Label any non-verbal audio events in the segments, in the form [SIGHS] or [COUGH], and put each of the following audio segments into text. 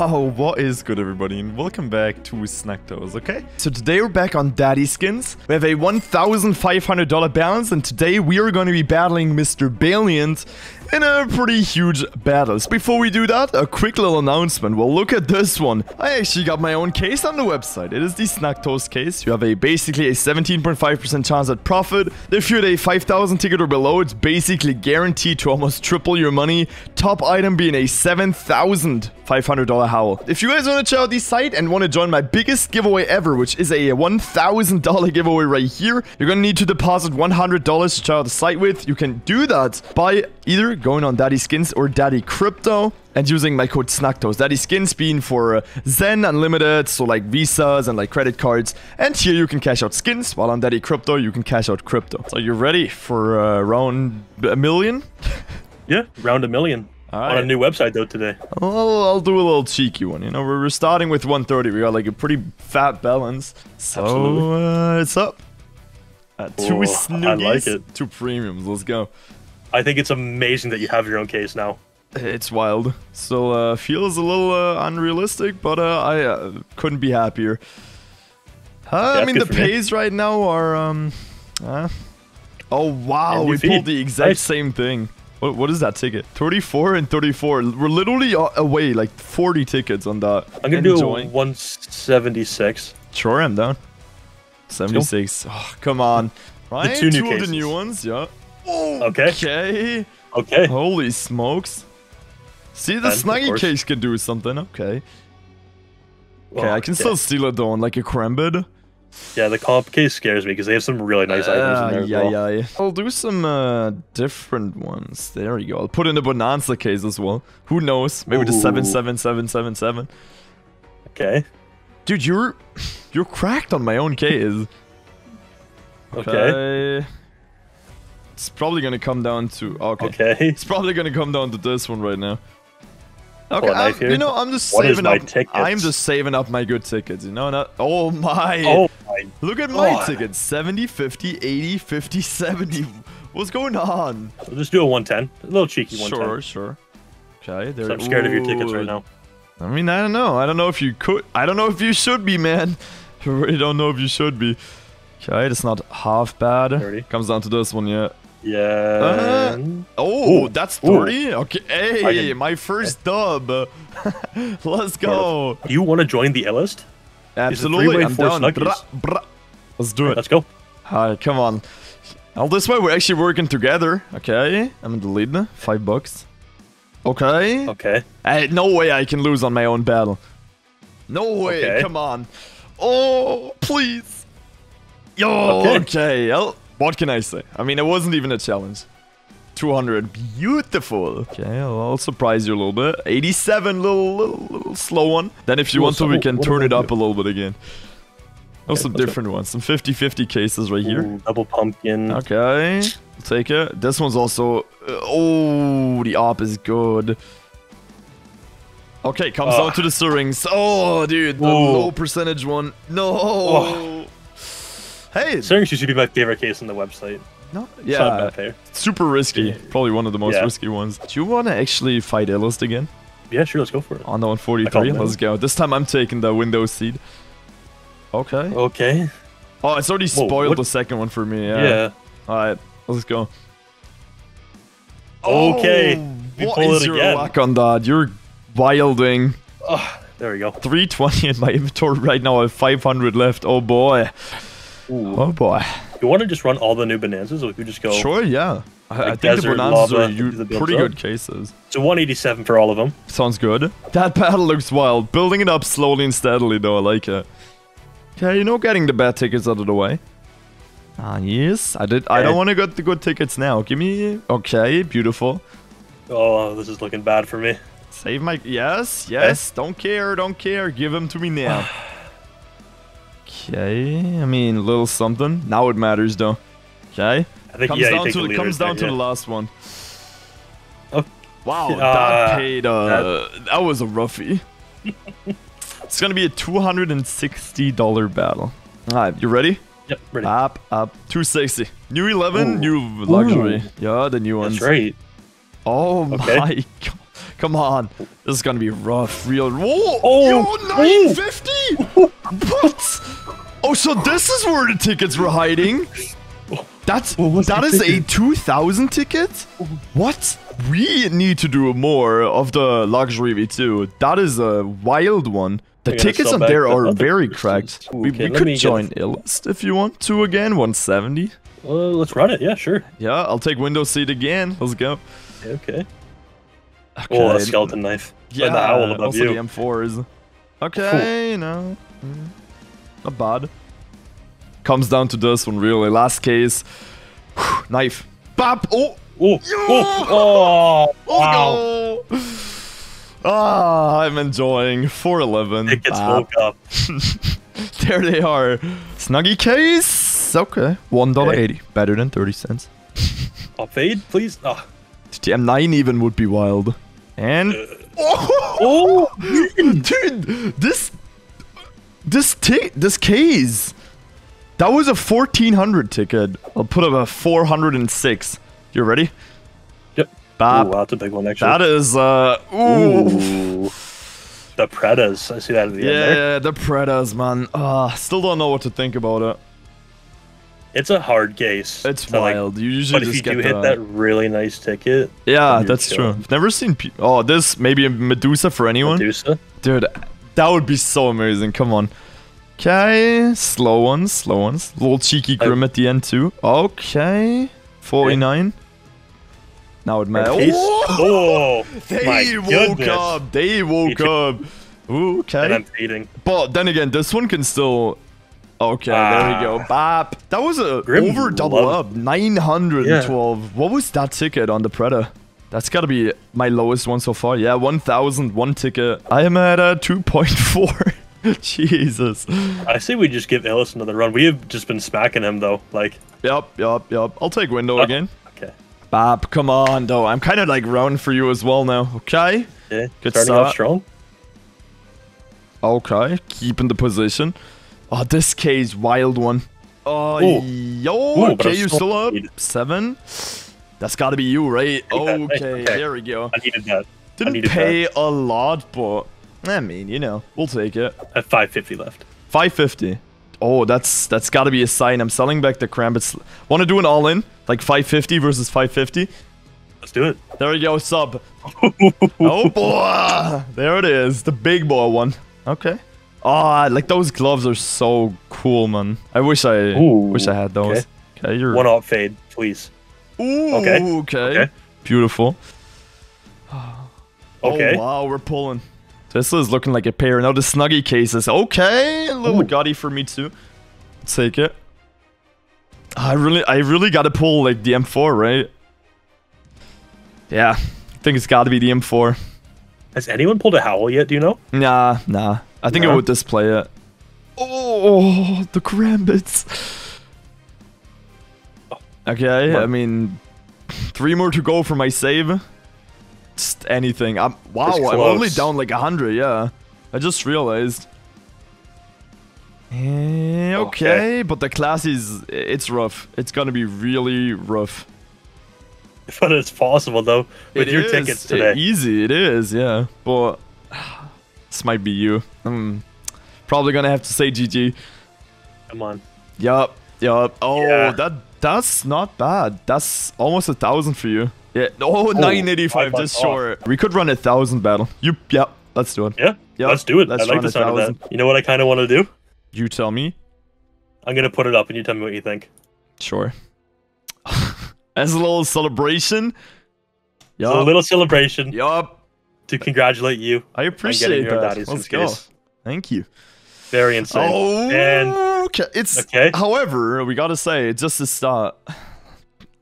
Yo, what is good everybody and welcome back to Snugtoes, okay? So today we're back on Daddy Skins. We have a $1,500 balance and today we are going to be battling Mr. Bailient in a pretty huge battle. Before we do that, a quick little announcement. Well, look at this one. I actually got my own case on the website. It is the Snugtoes case. You have a basically a 17.5% chance at profit. If you're a 5,000 ticket or below, it's basically guaranteed to almost triple your money. Top item being a 7,500 howl. If you guys want to check out this site and want to join my biggest giveaway ever, which is a $1,000 [LAUGHS] giveaway right here, you're going to need to deposit $100 to check out the site with. You can do that by either going on Daddy Skins or Daddy Crypto and using my code SNUGTOES. Daddy Skins being for uh, Zen Unlimited, so like visas and like credit cards. And here you can cash out skins, while on Daddy Crypto you can cash out crypto. So you're ready for uh, around a million? [LAUGHS] yeah, round a million. Right. On a new website though today. Well, I'll do a little cheeky one. You know, we're, we're starting with 130. We got like a pretty fat balance. So uh, it's up. Uh, two oh, snoogies, like it. two premiums. Let's go. I think it's amazing that you have your own case now. It's wild. Still uh, feels a little uh, unrealistic, but uh, I uh, couldn't be happier. Uh, yeah, I mean, the pays me. right now are... Um, uh, oh, wow. We pulled the exact same thing. What, what is that ticket? 34 and 34. We're literally away like 40 tickets on that. I'm going to do 176. Sure, I'm down. 76. Oh, come on. Right? The two, two of the new ones, yeah. Oh, okay. Okay. Okay. Holy smokes. See, the and Snuggie case can do something. Okay. Okay, I can still steal it though on like a Karambit. Yeah, the comp case scares me because they have some really nice uh, items in there. Yeah, well. yeah. I'll do some uh, different ones. There we go. I'll put in the Bonanza case as well. Who knows? Maybe Ooh. the seven seven seven seven seven. Okay. Dude, you're you're cracked on my own case. okay. okay. It's probably gonna come down to okay. okay. It's probably gonna come down to this one right now. Okay, I'm, you know, I'm just what saving up. Tickets? I'm just saving up my good tickets. You know, not. Oh my! Oh my! Look at God. my tickets: 70, 50, 80, 50, 70. [LAUGHS] What's going on? We'll just do a 110. A little cheeky 110. Sure, sure. Okay, there. So I'm scared Ooh. of your tickets right now. I mean, I don't know. I don't know if you could. I don't know if you should be, man. [LAUGHS] I really don't know if you should be. Okay, that's not half bad. 30. Comes down to this one, yeah. Yeah. Uh, oh, Ooh. that's 30? Ooh. Okay, hey, can, my first dub. [LAUGHS] Let's go. Do you want to join the list? Absolutely, I'm down. Brah, brah. Let's do it. Let's go. Alright, come on. All this way, we're actually working together. Okay, I'm in the lead. Five bucks. Okay. Okay. Hey, no way I can lose on my own battle. No way, okay. come on. Oh, please. Yo, okay. okay. What can I say? I mean, it wasn't even a challenge. 200, beautiful. Okay, I'll, I'll surprise you a little bit. 87, little, little, little slow one. Then if you want to, we can turn it up a little bit again. There's some different go. ones. Some 50-50 cases right here. Ooh, double pumpkin. Okay, I'll take it. This one's also... Uh, oh, the op is good. Okay, comes uh. down to the stirrings. Oh, dude, the Ooh. low percentage one. No. Oh. Hey, Syrinx used to be my favorite case on the website. No, yeah, super risky. Probably one of the most yeah. risky ones. Do you want to actually fight Illust again? Yeah, sure. Let's go for it. On the 143. Let's go. This time I'm taking the window seed. Okay. Okay. Oh, it's already spoiled the second one for me. Yeah. yeah. All right. Let's go. Okay. Oh, what is your again. luck on that? You're wilding. Oh, there we go. 320 in my inventory right now. I have 500 left. Oh boy. Ooh. Oh boy. You want to just run all the new bonanzas, or we could just go? Sure, yeah. I, like I think desert, the bonanzas lava, are pretty good cases. So 187 for all of them. Sounds good. That battle looks wild. Building it up slowly and steadily, though. I like it. Okay, you know, getting the bad tickets out of the way. Ah, yes. I did. Okay. I don't want to get the good tickets now. Give me. Okay, beautiful. Oh, this is looking bad for me. Save my. Yes, yes. Okay. Don't care. Don't care. Give them to me now. [SIGHS] [SIGHS] Okay, I mean, a little something. Now it matters, though. Okay. I think comes yeah, down to the, comes down to the last one. Oh. Wow, uh, that paid. Uh, that... that was a roughie. [LAUGHS] it's gonna be a two hundred and sixty dollar battle. All right, you ready? Yep, ready. Up, up, two sixty. New eleven, Ooh. new luxury. Ooh. Yeah, the new ones. That's right. Oh okay. my [LAUGHS] god. Come on. This is gonna be rough. Real. Whoa! Oh! Yo, 950! what? Oh, so this is where the tickets were hiding. That's that is ticket? a 2000 ticket? What? We need to do more of the luxury V2. That is a wild one. The tickets on there are very cracked. Ooh, okay, we, we could join Illust if you want to again, 170. Well, let's run it. Yeah, sure. Yeah, I'll take window seat again. Let's go. Okay. okay. Oh, a skeleton knife. Yeah, and the owl above also you. the M4s. Okay, no. Mm, not bad. Comes down to this one, really. Last case. Knife. Bap! Oh! Oh! Oh! oh wow! Ah, I'm enjoying 411. It gets woke up. [LAUGHS] there they are. Snuggie case. Okay. $1.80. Okay. Better than 30 cents. A fade, please? Oh. The M9 even would be wild. And... Uh, oh! oh! [LAUGHS] Dude! This... This, this case... That was a 1400 ticket. I'll put up a 406. You ready? Yep. Bop. Ooh, that's a big one, actually. That is, uh... Ooh. ooh. The Predas. I see that at the yeah, end Yeah, the Predas, man. Uh, still don't know what to think about it. It's a hard case. It's wild. Like, you usually but if you do the... hit that really nice ticket... Yeah, that's true. I've never seen... Oh, this maybe a Medusa for anyone? Medusa? Dude, that would be so amazing. Come on. Okay, slow ones, slow ones. Little cheeky grim at the end too. Okay, 49. Now it matters. Oh, they woke goodness. up. They woke [LAUGHS] up. Ooh, okay. And I'm feeding. But then again, this one can still. Okay, ah. there we go. Bop. That was a Grim over double up. 912. Yeah. What was that ticket on the Preda? That's gotta be my lowest one so far. Yeah, 1001 ticket. I am at uh, a 2.4. [LAUGHS] Jesus. I say we just give Ellis another run. We have just been smacking him though. Like. Yep, yep, yep. I'll take window oh, again. Okay. Bob, come on, though. I'm kind of like round for you as well now. Okay. Yeah. Good Starting start. off strong. Okay, keeping the position. Oh, this case wild one. Oh, Ooh. yo. Ooh, okay, you still up? Seven. That's got to be you, [LAUGHS] right? Okay, okay, there we go. I needed that. Didn't needed pay that. a lot, but I mean, you know, we'll take it. At 550 left. 550. Oh, that's that's got to be a sign. I'm selling back the Karambits. Want to do an all-in? Like 550 versus 550? Let's do it. There we go, sub. [LAUGHS] oh, boy. There it is. The big boy one. Okay. Oh, like those gloves are so cool, man. I wish I Ooh, wish I had those. Okay, okay you're... One off fade, please. Ooh, okay. okay. Okay. Beautiful. Oh, okay. Oh, wow, we're pulling. This is looking like a pair. Now the Snuggie cases. Okay, a little Ooh. gaudy for me too. take it. I really, I really gotta pull like the M4, right? Yeah, I think it's gotta be the M4. Has anyone pulled a Howl yet, do you know? Nah, nah. I think no. it would display it. Oh, the Karambits. Okay, I mean, [LAUGHS] three more to go for my save anything. I'm, wow, I'm only down like 100, yeah. I just realized. Eh, okay, okay, but the class is... It's rough. It's gonna be really rough. But it's possible, though, with it your is. tickets today. easy, it is, yeah. But... [SIGHS] This might be you. I'm probably gonna have to say GG. Come on. Yup, yup. Oh, yeah. that that's not bad. That's almost a thousand for you. Yeah. Oh, oh 985, just short. We could run a thousand battle. You, yeah, let's do it. Yeah, yep. let's do it. Let's I like the sound of that. You know what I kind of want to do? You tell me. I'm gonna put it up and you tell me what you think. Sure. [LAUGHS] As a little celebration. Yup. a little celebration. Yup. To congratulate you. I appreciate that. Let's go. Case. Thank you. Very insane. Oh, and, okay. It's okay. However, we gotta say, it's just to start.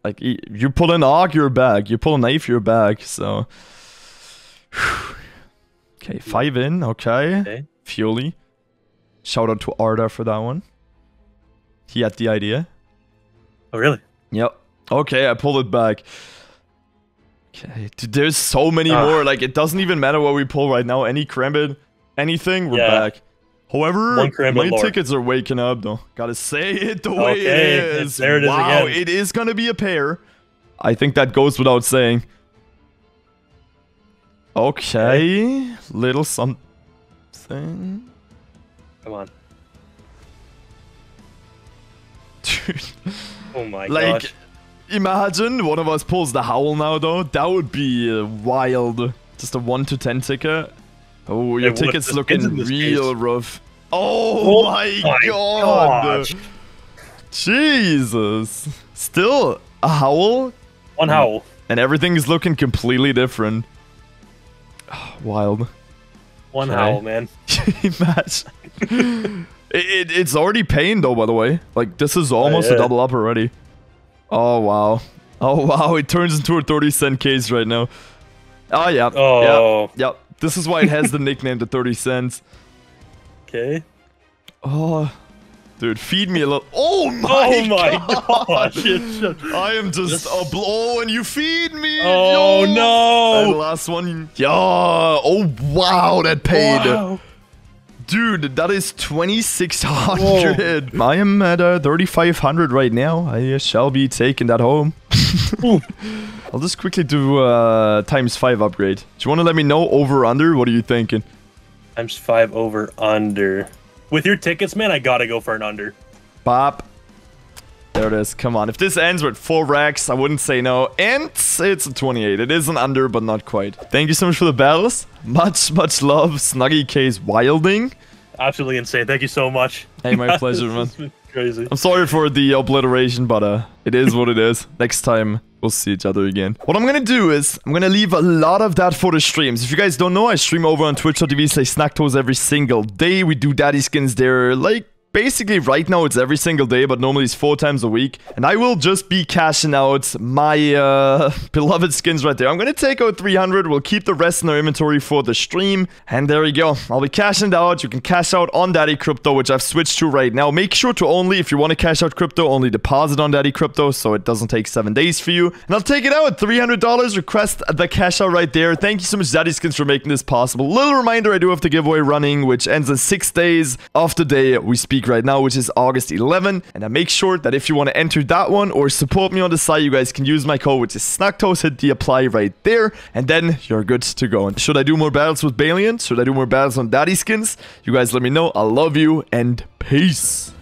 Like, you pull an AUG, you're back. You pull a knife, you're back. So. [SIGHS] okay, five in. Okay. okay. Fuely. Shout out to Arda for that one. He had the idea. Oh, really? Yep. Okay, I pulled it back. Okay, Dude, there's so many uh. more. Like, it doesn't even matter what we pull right now. Any Karambit, anything, we're yeah. back. However, my tickets are waking up though. Gotta say it the way okay, it is. There it is wow, again. it is gonna be a pair. I think that goes without saying. Okay. Little something. Come on. Dude. [LAUGHS] Oh my like, gosh. imagine one of us pulls the howl now, though. That would be uh, wild. Just a 1 to 10 ticket. Oh, your ticket's looking spins in this real case? rough. Oh, Oh my, my god. gosh. Jesus. Still a howl, One howl. and everything is looking completely different. [SIGHS] Wild. One Okay. howl, man. [LAUGHS] Imagine. it, it, it's already paying though, by the way. Like this is almost a yeah. double up already. Oh wow. Oh [LAUGHS] wow, it turns into a 30 cent case right now. Oh yeah. Oh. Yeah. Yeah. This is why it has the nickname the 30 cents. Okay. Oh. Dude, feed me a little. Oh my, Oh my [LAUGHS] god. gosh. [LAUGHS] I am just a blow and you feed me. Oh yo. And no. last one. Yeah. Oh wow, that paid. Wow. Dude, that is 2600. I am at uh, 3500 right now. I shall be taking that home. [LAUGHS] Ooh. I'll just quickly do uh, times 5 upgrade. Do you want to let me know over under? What are you thinking? Times five over under. With your tickets, man, I gotta go for an under. Bop. There it is. Come on. If this ends with 4 racks, I wouldn't say no. And it's a 28. It is an under, but not quite. Thank you so much for the battles. Much, much love. Snuggy Case Wilding. Absolutely insane. Thank you so much. Hey, my pleasure, man. [LAUGHS] This has been Crazy. I'm sorry for the obliteration, but uh, it is what it is. [LAUGHS] Next time, we'll see each other again. What I'm gonna do is, I'm gonna leave a lot of that for the streams. If you guys don't know, I stream over on twitch.tv slash snugtoes every single day. We do daddy skins there, like, basically right now it's every single day, but normally it's four times a week. And I will just be cashing out my uh, [LAUGHS] beloved skins right there. I'm gonna take out 300, we'll keep the rest in our inventory for the stream. And there you go. I'll be cashing out. You can cash out on Daddy Crypto, which I've switched to right now. Make sure to only, if you want to cash out crypto, only deposit on Daddy Crypto so it doesn't take seven days for you. And I'll take it out. $300. Request the cash out right there. Thank you so much, Daddy Skins, for making this possible. Little reminder, I do have the giveaway running, which ends in six days of the day we speak right now, which is August 11. And I make sure that if you want to enter that one or support me on the site, you guys can use my code, which is Snugtoes. Hit the apply right there, and then you're good to go. And should I do more battles with Bailient? Should I do more battles on Daddy Skins? You guys let me know. I love you, and peace.